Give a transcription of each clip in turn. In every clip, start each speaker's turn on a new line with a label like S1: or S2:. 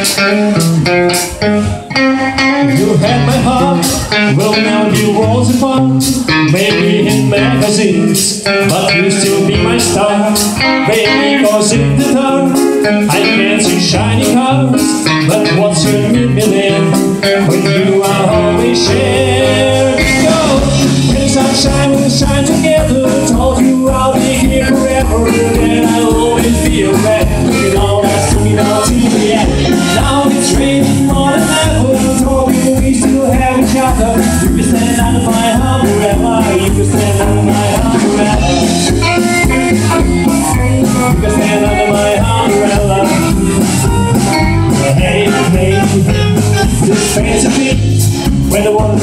S1: You had my heart, well now you was fun Maybe in magazines, but you still be my star. Baby, cause in the dark, I can see shiny cars But what's your need me then, when you are always sharing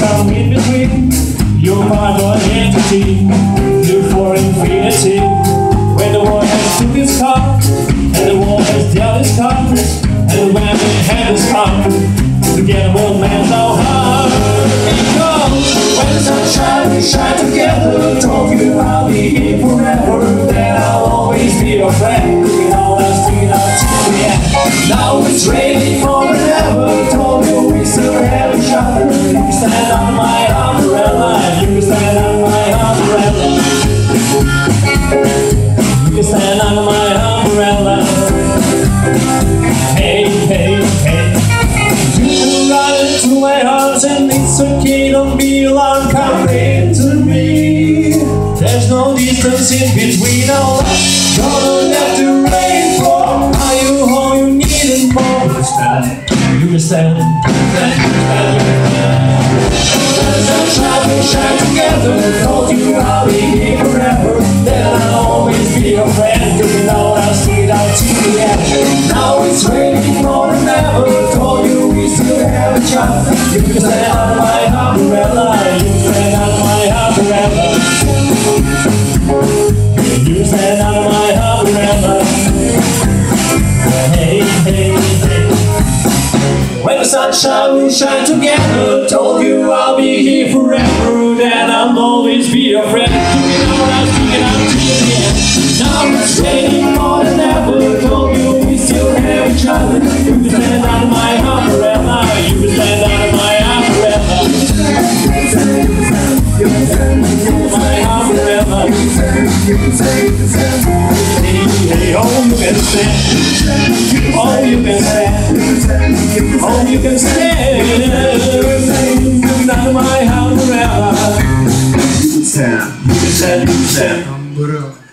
S1: The in between. Part of an entity You're for infinity. When the war has took its car And the war has dealt its cards And the when we have its come Together we'll mend our heart Because when the sun shines, we together. I'll be here forever. Then I'll always be your friend. The end. Now it's raining more it's okay, don't be alarmed, come into me There's no distance in between our Don't have to rain for Are you all you need and more. You can stand, you can stand, you can stand Sunshine, we shine together Told you I'll be here forever Then I'll always be your friend Doing all our sweet out to the end Now it's raining more than ever Told you we still have a chance You can You can stand under my umbrella Hey, hey, hey when the sunshine will shine together Told you I'll be here forever Then I'll always be your friend. Doing all I speaking out to the end Now it's raining more than ever Told you we still have each other. You can Oh, you can stand Oh, you can stand Oh, you can stand under my You can stand, stand.
S2: Ambura.